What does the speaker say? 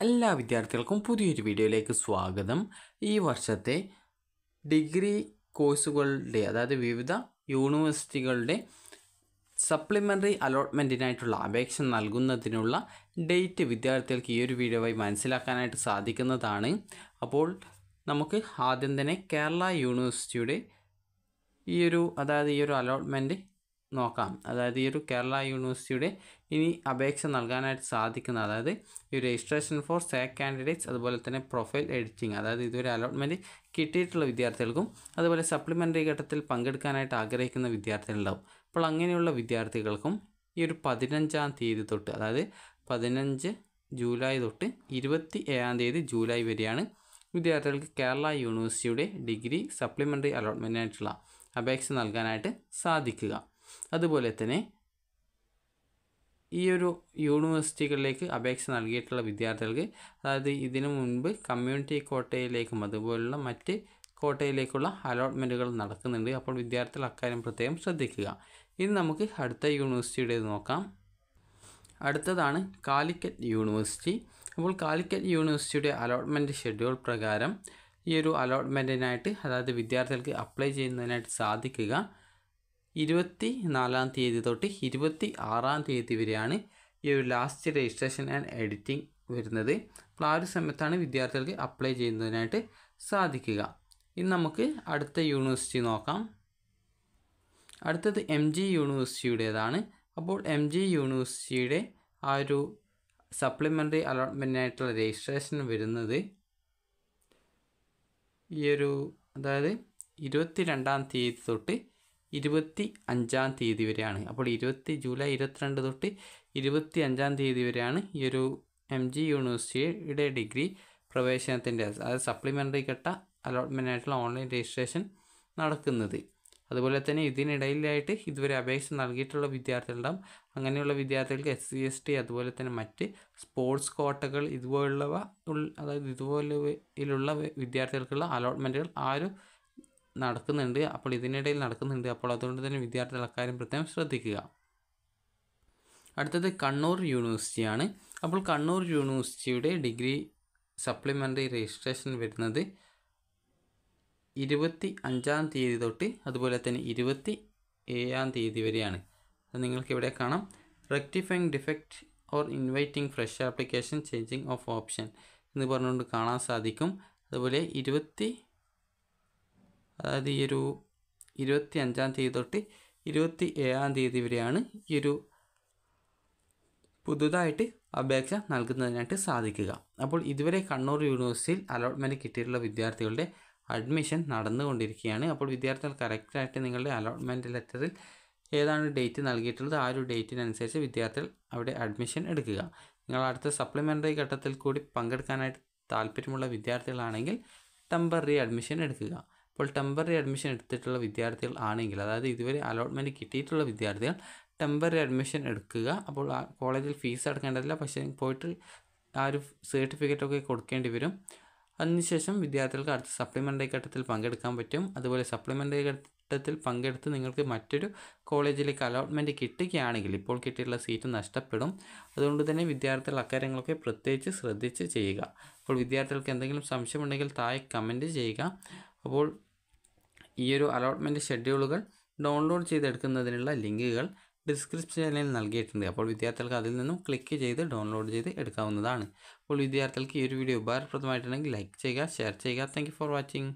എല്ലാ വിദ്യാർത്ഥികൾക്കും പുതിയൊരു വീഡിയോയിലേക്ക് സ്വാഗതം. ഈ വർഷത്തെ ഡിഗ്രി കോഴ്സുകളുടെ അതായത് വിവിധ യൂണിവേഴ്സിറ്റികളുടെ സപ്ലിമെന്ററി അലോട്ട്മെന്റിനായിട്ടുള്ള അപേക്ഷ നൽകുന്നതിനുള്ള ഡേറ്റ് വിദ്യാർത്ഥികൾക്ക് ഈ ഒരു വീഡിയോ മനസ്സിലാക്കാനായിട്ട് സാധിക്കുന്നതാണ്. അപ്പോൾ നമുക്ക് ആദ്യം തന്നെ കേരള യൂണിവേഴ്സിറ്റിയുടെ ഈ ഒരു അതായത് ഈ ഒരു അലോട്ട്മെന്റ് നോക്കാം. അതായത് ഈ ഒരു കേരള യൂണിവേഴ്സിറ്റിയുടെ ഇനി അപേക്ഷ നൽകാനായിട്ട് സാധിക്കുന്ന അതായത് ഈ രജിസ്ട്രേഷൻ ഫോർ സേ കാൻഡിഡേറ്റ്സ് അതുപോലെ തന്നെ പ്രൊഫൈൽ എഡിറ്റിംഗ് അതായത് ഇതുവരെ അലോട്ട്മെന്റ് കിട്ടിയിട്ടുള്ള വിദ്യാർത്ഥികൾക്കും അതുപോലെ സപ്ലിമെന്ററി ഘട്ടത്തിൽ പങ്കെടുക്കാനായിട്ട് ആഗ്രഹിക്കുന്ന വിദ്യാർത്ഥികളുണ്ടാവും. അപ്പോൾ അങ്ങനെയുള്ള വിദ്യാർത്ഥികൾക്കും ഈ ഒരു പതിനഞ്ചാം തീയതി തൊട്ട് അതായത് പതിനഞ്ച് ജൂലൈ തൊട്ട് ഇരുപത്തി ഏഴാം തീയതി ജൂലൈ വരെയാണ് വിദ്യാർത്ഥികൾക്ക് കേരള യൂണിവേഴ്സിറ്റിയുടെ ഡിഗ്രി സപ്ലിമെന്ററി അലോട്ട്മെന്റിനായിട്ടുള്ള അപേക്ഷ നൽകാനായിട്ട് സാധിക്കുക. അതുപോലെ തന്നെ ഈ ഒരു യൂണിവേഴ്സിറ്റികളിലേക്ക് അപേക്ഷ നൽകിയിട്ടുള്ള വിദ്യാർത്ഥികൾക്ക് അതായത് ഇതിനു മുൻപ് കമ്മ്യൂണിറ്റി കോട്ടയിലേക്കും അതുപോലുള്ള മറ്റ് കോട്ടയിലേക്കുള്ള അലോട്ട്മെന്റുകൾ നടക്കുന്നുണ്ട്. അപ്പോൾ വിദ്യാർത്ഥികൾ അക്കാര്യം പ്രത്യേകം ശ്രദ്ധിക്കുക. ഇനി നമുക്ക് അടുത്ത യൂണിവേഴ്സിറ്റിയുടേത് നോക്കാം. അടുത്തതാണ് കാലിക്കറ്റ് യൂണിവേഴ്സിറ്റി. അപ്പോൾ കാലിക്കറ്റ് യൂണിവേഴ്സിറ്റിയുടെ അലോട്ട്മെന്റ് ഷെഡ്യൂൾ പ്രകാരം ഈ ഒരു അലോട്ട്മെന്റിനായിട്ട് അതായത് വിദ്യാർത്ഥികൾക്ക് അപ്ലൈ ചെയ്യുന്നതിനായിട്ട് സാധിക്കുക. ഇരുപത്തി നാലാം തീയതി തൊട്ട് ഇരുപത്തി ആറാം തീയതി വരെയാണ് ഈ ഒരു ലാസ്റ്റ് രജിസ്ട്രേഷൻ ആൻഡ് എഡിറ്റിംഗ് വരുന്നത്. അപ്പോൾ ആ ഒരു സമയത്താണ് വിദ്യാർത്ഥികൾക്ക് അപ്ലൈ ചെയ്യുന്നതിനായിട്ട് സാധിക്കുക. ഇനി നമുക്ക് അടുത്ത യൂണിവേഴ്സിറ്റി നോക്കാം. അടുത്തത് എം ജി യൂണിവേഴ്സിറ്റിയുടേതാണ് അപ്പോൾ എം ജി യൂണിവേഴ്സിറ്റിയുടെ ആ ഒരു സപ്ലിമെന്ററി അലോട്ട്മെന്റിനായിട്ടുള്ള രജിസ്ട്രേഷൻ വരുന്നത് ഈ ഒരു അതായത് ഇരുപത്തി രണ്ടാം തീയതി തൊട്ട് ഇരുപത്തി അഞ്ചാം തീയതി വരെയാണ്. അപ്പോൾ ഇരുപത്തി ജൂലൈ ഇരുപത്തിരണ്ട് തൊട്ട് ഇരുപത്തി അഞ്ചാം തീയതി വരെയാണ് ഈ ഒരു എം ജി യൂണിവേഴ്സിറ്റിയുടെ ഡിഗ്രി പ്രവേശനത്തിന്റെ അതായത് സപ്ലിമെന്ററി ഘട്ട അലോട്ട്മെന്റ് ആയിട്ടുള്ള ഓൺലൈൻ രജിസ്ട്രേഷൻ നടക്കുന്നത്. അതുപോലെ തന്നെ ഇതിനിടയിലായിട്ട് ഇതുവരെ അപേക്ഷ നൽകിയിട്ടുള്ള വിദ്യാർത്ഥികളുണ്ടാവും. അങ്ങനെയുള്ള വിദ്യാർത്ഥികൾക്ക് എസ് സി എസ് ടി അതുപോലെ തന്നെ മറ്റ് സ്പോർട്സ് കോട്ടകൾ ഇതുപോലുള്ളവ അതായത് ഇതുപോലെയുള്ള വിദ്യാർത്ഥികൾക്കുള്ള അലോട്ട്മെന്റുകൾ ആ ഒരു നടക്കുന്നുണ്ട് അപ്പോൾ ഇതിനിടയിൽ നടക്കുന്നുണ്ട് അപ്പോൾ അതുകൊണ്ട് തന്നെ വിദ്യാർത്ഥികൾ അക്കാര്യം പ്രത്യേകം ശ്രദ്ധിക്കുക. അടുത്തത് കണ്ണൂർ യൂണിവേഴ്സിറ്റിയാണ് അപ്പോൾ കണ്ണൂർ യൂണിവേഴ്സിറ്റിയുടെ ഡിഗ്രി സപ്ലിമെന്ററി രജിസ്ട്രേഷൻ വരുന്നത് ഇരുപത്തി അഞ്ചാം തീയതി തൊട്ട് അതുപോലെ തന്നെ ഇരുപത്തി ഏഴാം തീയതി വരെയാണ്. അത് നിങ്ങൾക്ക് ഇവിടെ കാണാം. Rectifying defect or inviting fresh application changing of option എന്ന് പറഞ്ഞുകൊണ്ട് കാണാൻ സാധിക്കും. അതുപോലെ ഇരുപത്തി അതായത് ഈ ഒരു ഇരുപത്തി അഞ്ചാം തീയതി തൊട്ട് ഇരുപത്തി ഏഴാം തീയതി വരെയാണ് ഈ ഒരു പുതുതായിട്ട് അപേക്ഷ നൽകുന്നതിനായിട്ട് സാധിക്കുക. അപ്പോൾ ഇതുവരെ കണ്ണൂർ യൂണിവേഴ്സിറ്റിയിൽ അലോട്ട്മെന്റ് കിട്ടിയിട്ടുള്ള വിദ്യാർത്ഥികളുടെ അഡ്മിഷൻ നടന്നുകൊണ്ടിരിക്കുകയാണ്. അപ്പോൾ വിദ്യാർത്ഥികൾ കറക്റ്റായിട്ട് നിങ്ങളുടെ അലോട്ട്മെന്റ് ലെറ്ററിൽ ഏതാണ് ഡേറ്റ് നൽകിയിട്ടുള്ളത് ആ ഒരു ഡേറ്റിനനുസരിച്ച് വിദ്യാർത്ഥികൾ അവിടെ അഡ്മിഷൻ എടുക്കുക. നിങ്ങൾ അടുത്ത സപ്ലിമെന്ററി ഘട്ടത്തിൽ കൂടി പങ്കെടുക്കാനായിട്ട് താല്പര്യമുള്ള വിദ്യാർത്ഥികളാണെങ്കിൽ ടെമ്പററി അഡ്മിഷൻ എടുക്കുക. അപ്പോൾ ടെമ്പററി അഡ്മിഷൻ എടുത്തിട്ടുള്ള വിദ്യാർത്ഥികൾ ആണെങ്കിൽ അതായത് ഇതുവരെ അലോട്ട്മെന്റ് കിട്ടിയിട്ടുള്ള വിദ്യാർത്ഥികൾ ടെമ്പററി അഡ്മിഷൻ എടുക്കുക. അപ്പോൾ ആ കോളേജിൽ ഫീസ് അടക്കേണ്ടതില്ല. പക്ഷേ പോയിട്ട് ആ ഒരു സർട്ടിഫിക്കറ്റൊക്കെ കൊടുക്കേണ്ടി വരും. അതിനുശേഷം വിദ്യാർത്ഥികൾക്ക് അടുത്ത സപ്ലിമെന്ററി ഘട്ടത്തിൽ പങ്കെടുക്കാൻ പറ്റും. അതുപോലെ സപ്ലിമെന്ററി ഘട്ടത്തിൽ പങ്കെടുത്ത് നിങ്ങൾക്ക് മറ്റൊരു കോളേജിലേക്ക് അലോട്ട്മെന്റ് കിട്ടുകയാണെങ്കിൽ ഇപ്പോൾ കിട്ടിയിട്ടുള്ള സീറ്റ് നഷ്ടപ്പെടും. അതുകൊണ്ട് തന്നെ വിദ്യാർത്ഥികൾ അക്കാര്യങ്ങളൊക്കെ പ്രത്യേകിച്ച് ശ്രദ്ധിച്ച് ചെയ്യുക. അപ്പോൾ വിദ്യാർത്ഥികൾക്ക് എന്തെങ്കിലും സംശയമുണ്ടെങ്കിൽ താഴെ കമന്റ് ചെയ്യുക. അപ്പോൾ ഈ ഒരു അലോട്ട്മെന്റ് ഷെഡ്യൂളുകൾ ഡൗൺലോഡ് ചെയ്തെടുക്കുന്നതിനുള്ള ലിങ്കുകൾ ഡിസ്ക്രിപ്ഷനിൽ നൽകിയിട്ടുണ്ട്. അപ്പോൾ വിദ്യാർത്ഥികൾക്ക് അതിൽ നിന്നും ക്ലിക്ക് ചെയ്ത് ഡൗൺലോഡ് ചെയ്ത് എടുക്കാവുന്നതാണ്. അപ്പോൾ വിദ്യാർത്ഥികൾക്ക് ഈ ഒരു വീഡിയോ ഉപകാരപ്രദമായിട്ടുണ്ടെങ്കിൽ ലൈക്ക് ചെയ്യുക ഷെയർ ചെയ്യുക. Thank for watching